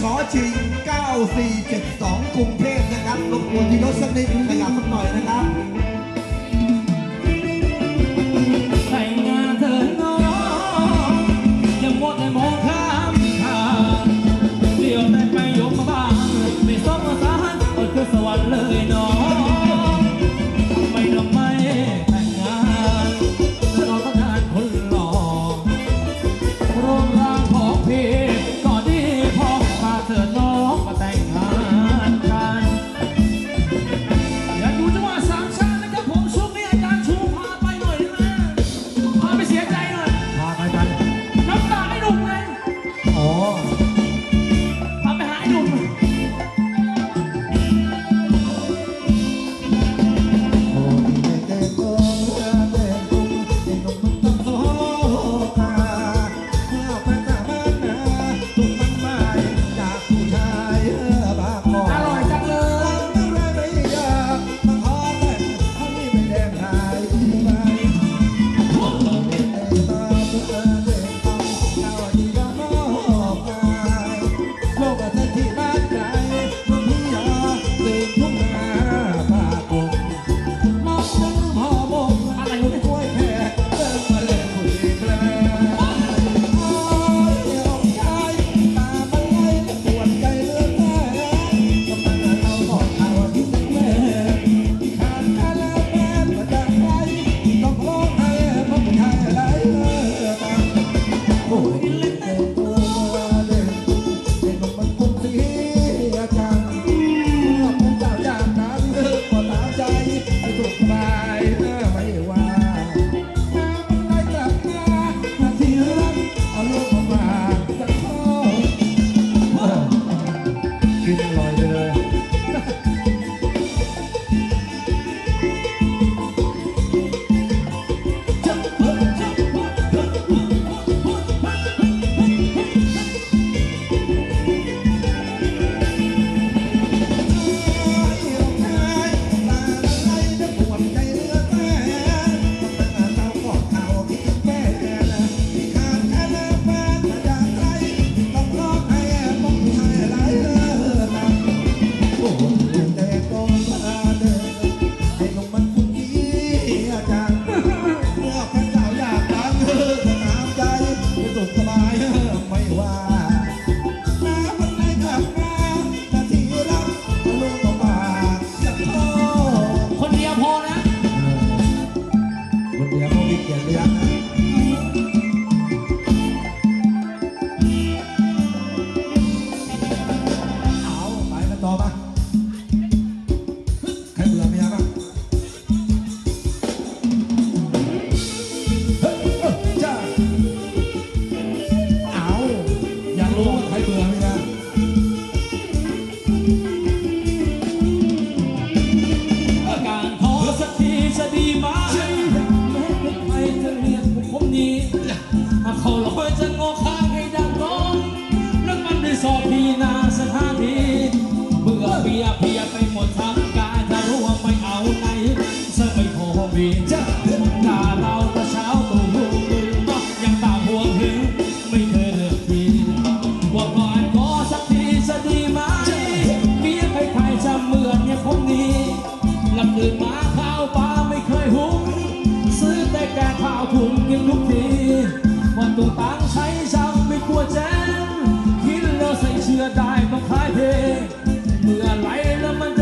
ชอชิง 9472 กรุงเทพนะครับรบกวนที่รถสักนิดขยับสักหน่อยนะครับ นี้หากเขาลอยจะงอข้างให้ดังร้องนั่นมันได้สอบพีนาสถานีเบื่อเบียเบียไปหมดทางกายจะรู้ว่าไม่เอาไหนจะไม่พอมีจ้ะด่าเราแตะเช้าตัวหูตื่นก็ยังตาหัวหึงไม่เคยเลือกทีว่าก่อนขอสักทีจะดีไหมเมียใครๆจะเหมือนเนี่ยคนนี้ลำเดินมา คุ้มกินทุกทีวันตุงตังใช้จำไม่กลัวแจ้งคิดแล้วใส่เชื่อได้มาขายเพเมื่อไรแล้วมัน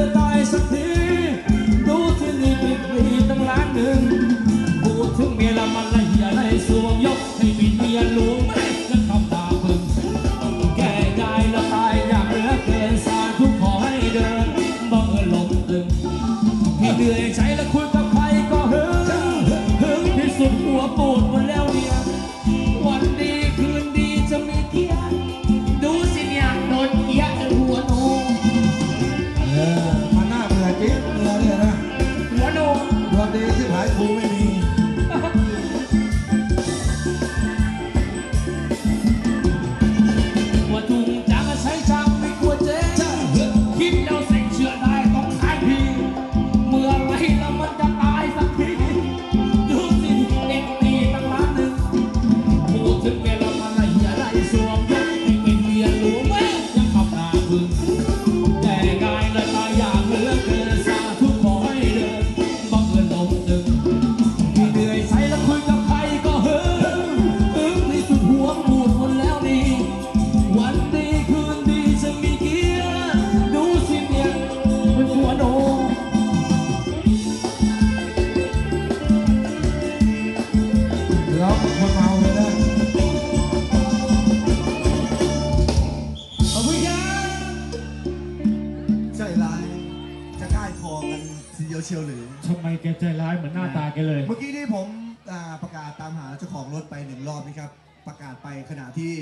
อกันทีเดียวเชียวหรือ ทำไมแกใจร้ายเหมือนหน้าตาแกเลย เมื่อกี้ที่ผมอ่าประกาศตามหาเจ้าของรถไปหนึ่งรอบนะครับ ประกาศไปขณะที่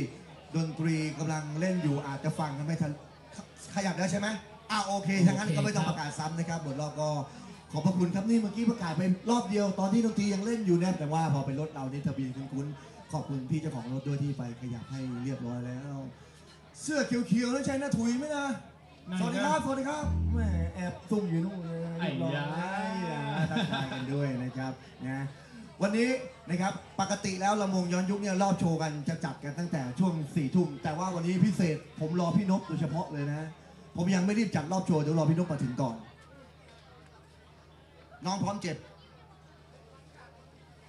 ดนตรีกำลังเล่นอยู่อาจจะฟังกันไม่ทันขขยับแล้วใช่ไหมอ่าโอเคถ้างั้นโอเค ก็ไม่ต้องครับประกาศซ้ำนะครับบทรอบก็ขอบพระคุณครับนี่เมื่อกี้ประกาศไปรอบเดียวตอนที่ดนตรียังเล่นอยู่เนี่ยแต่ว่าพอเป็นรถเรานี่ทะเบียนคุ้นๆขอบคุณพี่เจ้าของรถด้วยที่ไปขยับให้เรียบร้อยแล้ว เสื้อเขียวๆนั่นใช่หน้าถุยไหมนะนั่น สวัสดีครับ สวัสดีครับแหมแอบซุ่มอยู่นู่นเลยไอ้ยาทักทายกันด้วยนะครับนะวันนี้นะครับปกติแล้วลำวงย้อนยุคเนี่ยรอบโชว์กันจะจัดกันตั้งแต่ช่วงสี่ทุ่มแต่ว่าวันนี้พิเศษผมรอพี่นพโดยเฉพาะเลยนะ ผมยังไม่รีบจัดรอบโชว์เดี๋ยวรอพี่นพมาถึงก่อน น้องพร้อมเจ็บ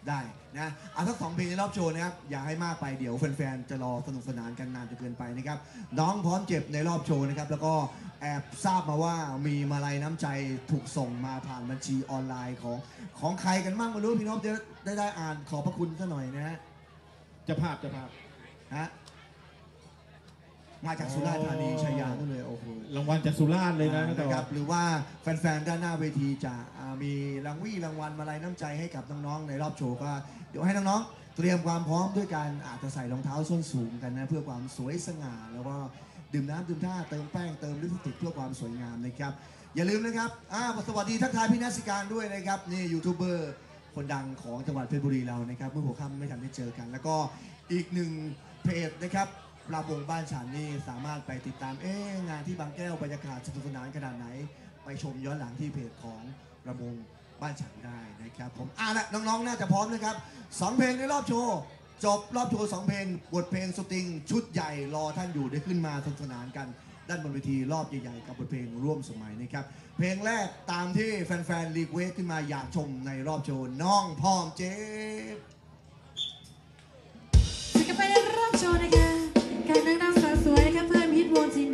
ได้นะเอาสักสองเพลงในรอบโชว์นะครับ อย่าให้มากไปเดี๋ยวแฟนๆ จะรอสนุกสนานกันนานจะเกินไปนะครับ น้องพร้อมเจ็บในรอบโชว์นะครับ แล้วก็แอบทราบมาว่ามีมาลัยน้ำใจถูกส่งมาผ่านบัญชีออนไลน์ของของใครกันบ้างไม่รู้พี่นพจะได้ได้อ่านขอบพระคุณซะหน่อยนะฮะจะภาพจะภาพฮะ มาจากสุราษฎร์ธานีชัยยานู่นเลยโอ้โห รางวัลจากสุราษฎร์เลยนะอ่าแต่นะคว่า รับหรือว่าแฟนๆ ด้านหน้าเวทีจะอ่ามีรางวี่รางวัลมาลัยน้ำใจให้กับน้องๆ ในรอบโชว์ก็เดี๋ยวให้น้องๆ เตรียมความพร้อมด้วยการอาจจะใส่รองเท้าส้นสูงกันนะเพื่อความสวยสง่า แล้วก็ดื่มน้ำดื่มท่าเติมแป้งเติมลิปสติกเพื่อความสวยงามนะครับ อย่าลืมนะครับอ่าสวัสดีทักทายพี่นัสิการด้วยนะครับนี่ยูทูบเบอร์คนดังของจังหวัดเพชรบุรีเรานะครับเมื่อหัวค่ำไม่ทันได้เจอกัน แล้วก็อีกหนึ่งเพจนะครับ ปลาบงบ้านฉันนี่สามารถไปติดตามเอ๊ะงานที่บางแก้วบรรยากาศสนุกสนานขนาดไหน ไปชมย้อนหลังที่เพจของระบงบ้านฉันได้นะครับผมอะละน้องๆน่าจะพร้อมนะครับสองเพลงในรอบโชว์จบรอบโชว์สองเพลงบทเพลงสตริง ชุดใหญ่รอท่านอยู่ได้ขึ้นมาสนุกสนานกันด้านบนเวทีรอบใหญ่ๆกับบทเพลงร่วมสมัยนะครับ เพลงแรกตามที่แฟนๆ request ขึ้นมาอยากชมในรอบโชว์น้องพร้อมเจ็บจะไปในรอบโชว์นะคะ งนั่งสาวสวยนะคะเพื่อนพิทโมที